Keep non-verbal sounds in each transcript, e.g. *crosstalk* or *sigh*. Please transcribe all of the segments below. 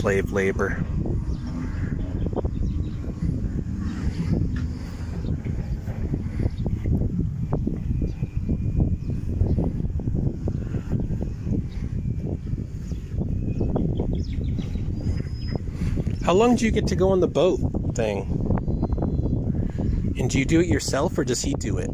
slave labor. How long do you get to go on the boat thing? And do you do it yourself or does he do it?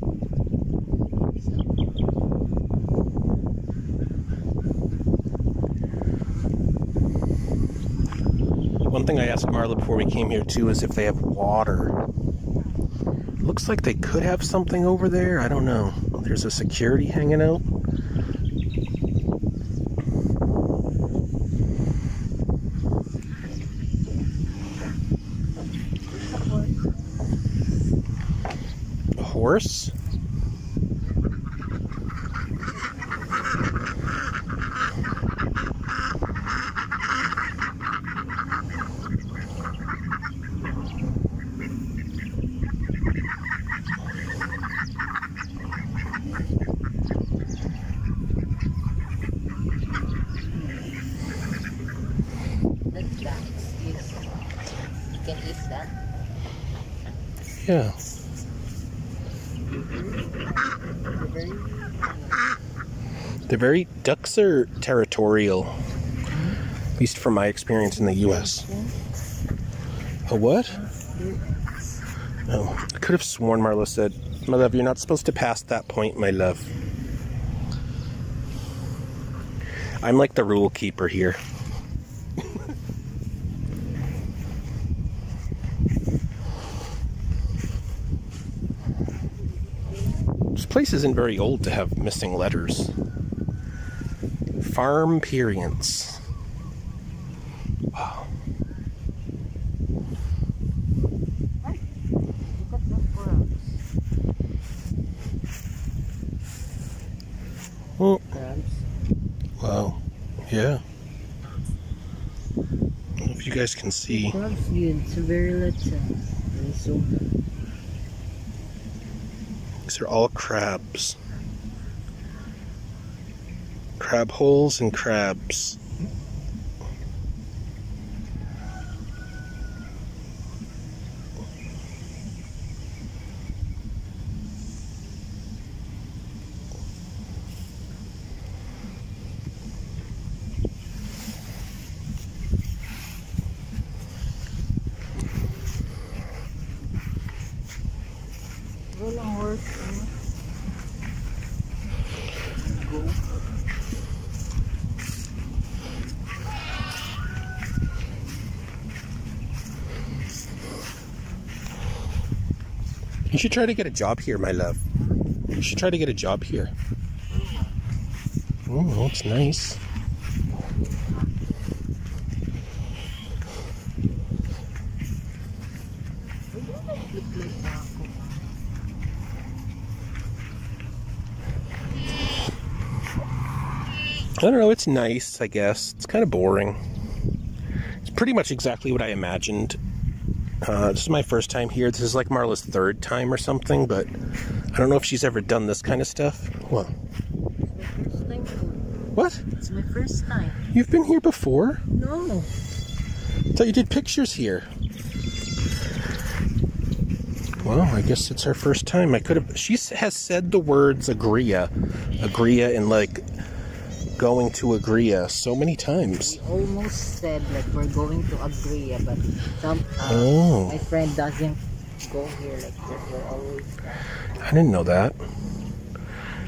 Thing I asked Marla before we came here too is if they have water. Looks like they could have something over there. I don't know. Oh, there's a security hanging out. A horse? That that is you can eat that. Yeah. They're very ducks are territorial. At least from my experience in the US. A what? Oh, I could have sworn Marlo said, My love, you're not supposed to pass that point, my love. I'm like the rule keeper here. Place isn't very old to have missing letters. Farm Perience. Wow. Oh, wow. Yeah. I don't know if you guys can see. Crabs yun. It's very little. And so These are all crabs. Crab holes and crabs. walang horse. ano? Go. You should try to get a job here, my love. You should try to get a job here. Oh, it's nice. I don't know, it's nice, I guess. It's kind of boring. It's pretty much exactly what I imagined. Uh, this is my first time here. This is like Marla's third time or something, but I don't know if she's ever done this kind of stuff. Time. What? It's my first time. You've been here before? No. I thought you did pictures here. Well, I guess it's her first time. I could have. She has said the words "Agriya," "Agriya," in like going to Agriya so many times. We almost said like we're going to agree, but some uh, Oh. my friend doesn't go here like. We're always I didn't know that.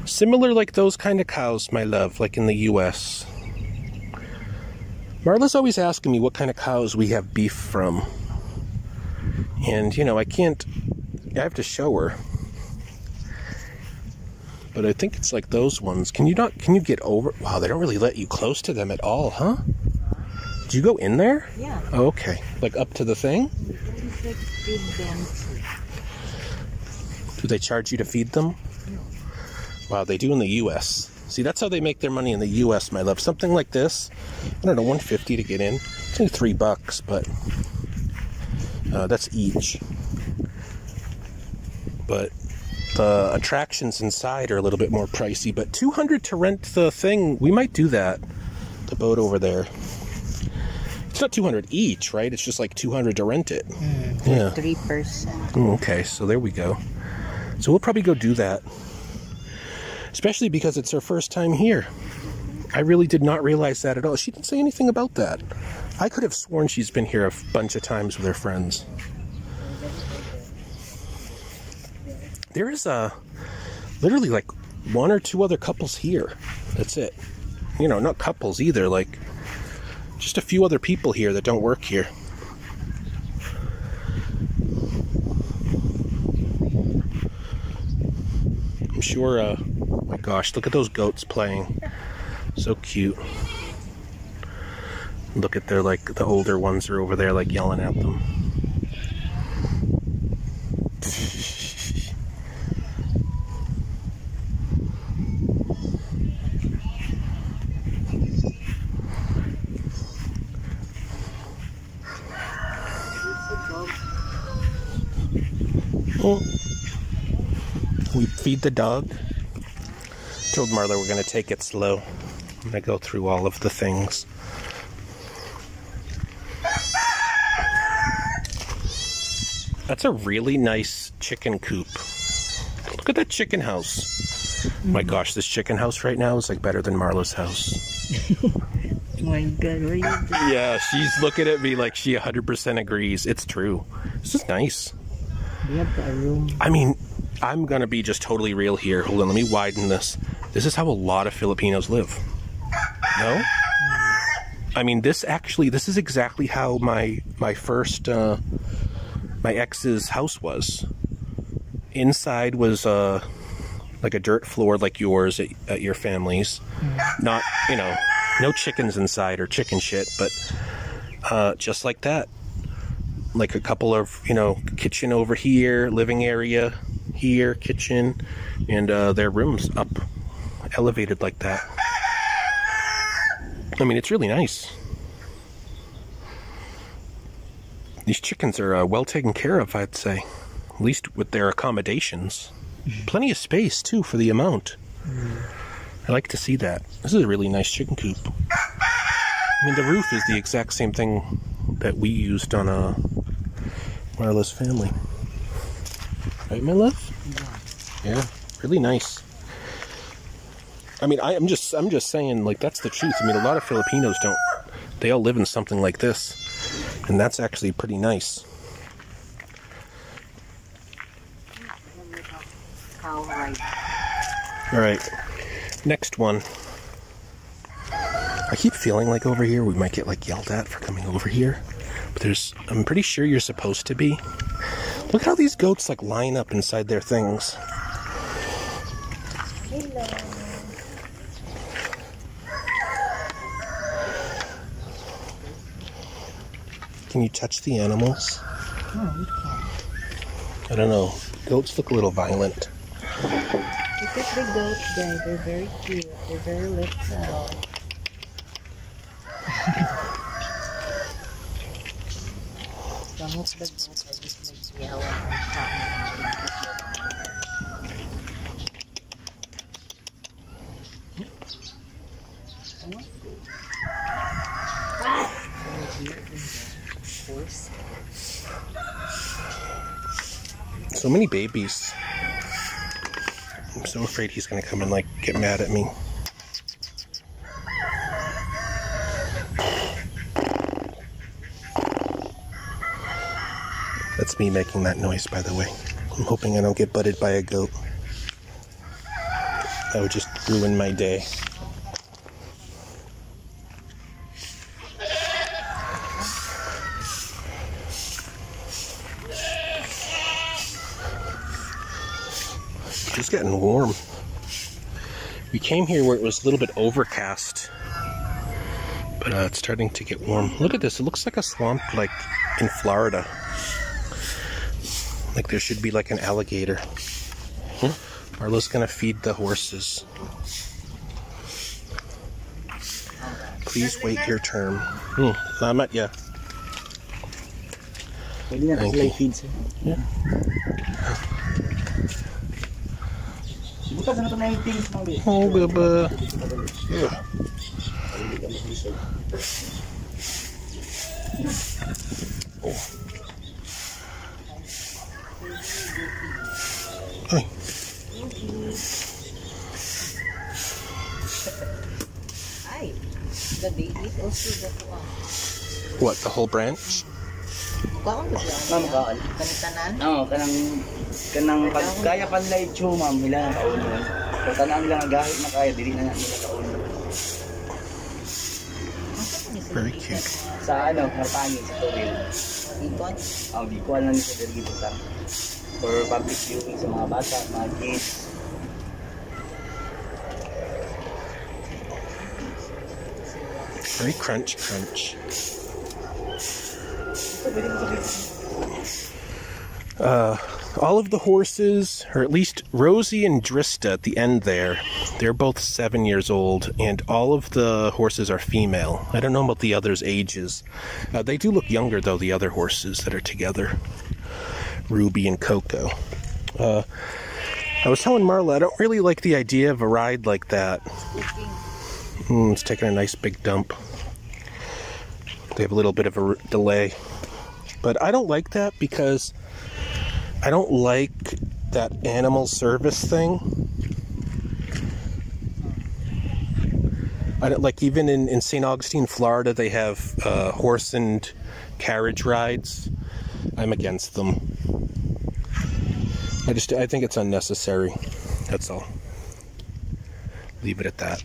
Similar like those kind of cows, my love, like in the US. Marla's always asking me what kind of cows we have beef from. And, you know, I can't, I have to show her. But I think it's like those ones. Can you not, can you get over? Wow, they don't really let you close to them at all, huh? Do you go in there? yeah. Oh, okay. Like up to the thing? Always like feed them. Do they charge you to feed them? No. Wow, they do in the U.S. See, that's how they make their money in the U.S., my love. Something like this, I don't know, 150 to get in. It's only three bucks, but uh, that's each. But the attractions inside are a little bit more pricey. But 200 to rent the thing, we might do that. The boat over there. It's not 200 each, right? It's just like 200 to rent it. Yeah. Three person. Mm, Okay, so there we go. So we'll probably go do that. Especially because it's her first time here. I really did not realize that at all. She didn't say anything about that. I could have sworn she's been here a bunch of times with her friends. There is a literally like one or two other couples here. That's it. You know, not couples either, like just a few other people here that don't work here. I'm sure, uh, oh my gosh, look at those goats playing. So cute. Look at their, like, the older ones are over there, like, yelling at them. Oh. We feed the dog. Told Marla we're going to take it slow. I'm going to go through all of the things. That's a really nice chicken coop. Look at that chicken house. My mm. gosh, this chicken house right now is like better than Marla's house. *laughs* My god, what are you doing? Yeah, she's looking at me like she 100% agrees. It's true. This is nice. You a room? I mean, I'm gonna be just totally real here. Hold on, let me widen this. This is how a lot of Filipinos live. No? I mean, this actually, this is exactly how my my first uh, my ex's house was. Inside was uh, like a dirt floor, like yours at, at your family's. Not, you know, no chickens inside or chicken shit, but uh, just like that like a couple of you know kitchen over here living area here kitchen. And uh, their rooms up elevated like that. I mean it's really nice. These chickens are uh, well taken care of i'd say. At least with their accommodations. Plenty of space too for the amount. I like to see that. This is a really nice chicken coop. I mean the roof is the exact same thing that we used on a wireless family. Right, my love? Yeah, really nice. I mean, I, I'm just, I'm just saying, like that's the truth. I mean, a lot of Filipinos don't. They all live in something like this, and that's actually pretty nice. All right, next one. I keep feeling like over here we might get like yelled at for coming over here, but there's. I'm pretty sure you're supposed to be. Look how these goats like line up inside their things. Hello. Can you touch the animals? Oh. I don't know. Goats look a little violent. Look at the goats, guys. They're very cute. They're very little. Some of the goats are just like yellow and Horse. So many babies. I'm so afraid he's gonna come and like get mad at me. That's me making that noise, by the way. I'm hoping I don't get butted by a goat. That would just ruin my day. It's getting warm. We came here where it was a little bit overcast, but uh, it's starting to get warm. Look at this. It looks like a swamp, like in Florida. Like there should be like an alligator. Hmm? Marlo's gonna feed the horses. Please wait your turn. Hmm. No, not yet. Pwede na Thank sila you. i-feed. Yeah. Bukas na ito na yung things mo. Oh, Baba. Ugh. Ay. Ay, the baby also the kuha. What, the whole branch? Kuha ko ba Ma'am, kaon. Kanitanan? Oo, kanang kanang pag kaya pa ma'am, nila na kaon. Kung tanang nila nga gahit na kaya, dili na na nila kaon. Very cute. Sa ano, Harpangin, sa Toril. Ikon? Ang di ko alam nila dito ta. For sa mga bata, mga kids. Very crunch, crunch. Uh, all of the horses, or at least Rosie and Drista at the end there, they're both seven years old, and all of the horses are female. I don't know about the others' ages. Uh, they do look younger, though, the other horses that are together Ruby and Coco. Uh, I was telling Marla, I don't really like the idea of a ride like that. Mm, it's taking a nice big dump. They have a little bit of a delay. But I don't like that because I don't like that animal service thing. I don't like even in, in St. Augustine, Florida, they have uh, horse and carriage rides. I'm against them. I just I think it's unnecessary. That's all. Leave it at that.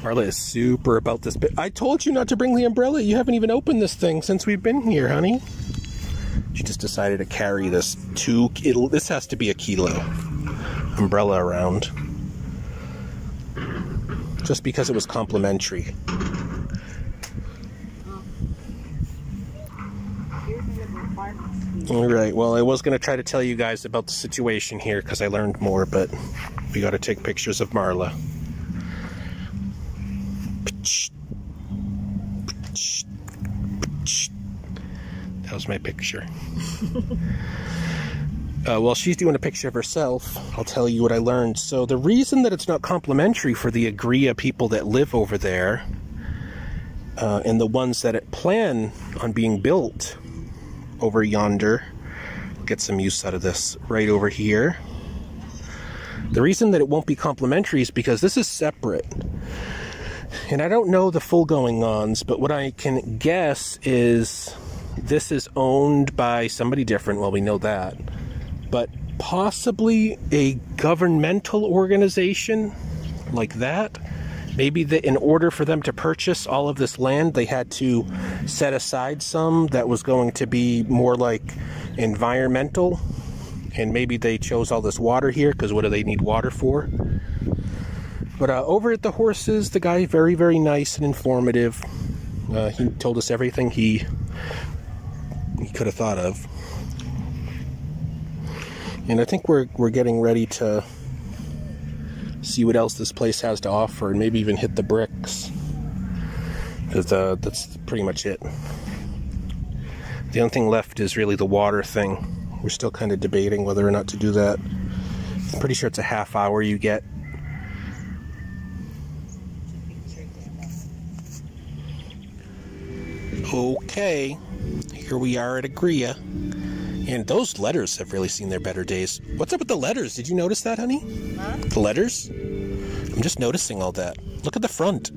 Marla is super about this. But I told you not to bring the umbrella. You haven't even opened this thing since we've been here, honey. She just decided to carry this two. It'll, this has to be a kilo umbrella around, just because it was complimentary. All right. Well, I was going to try to tell you guys about the situation here because I learned more, but we got to take pictures of Marla. That was my picture. *laughs* uh, while she's doing a picture of herself, I'll tell you what I learned. So, the reason that it's not complimentary for the Agriya people that live over there uh, and the ones that plan on being built over yonder, get some use out of this right over here. The reason that it won't be complimentary is because this is separate. And I don't know the full going ons, but what I can guess is this is owned by somebody different. Well, we know that. But possibly a governmental organization like that. Maybe that in order for them to purchase all of this land, they had to set aside some that was going to be more like environmental. And maybe they chose all this water here because what do they need water for? But uh, over at the horses, the guy very very nice and informative. Uh, he told us everything he he could have thought of, and I think we're we're getting ready to see what else this place has to offer, and maybe even hit the bricks, uh, that's pretty much it. The only thing left is really the water thing. We're still kind of debating whether or not to do that. I'm pretty sure it's a half hour you get Okay, here we are at Agriya. And those letters have really seen their better days. What's up with the letters? Did you notice that, honey? Huh? The letters? I'm just noticing all that. Look at the front.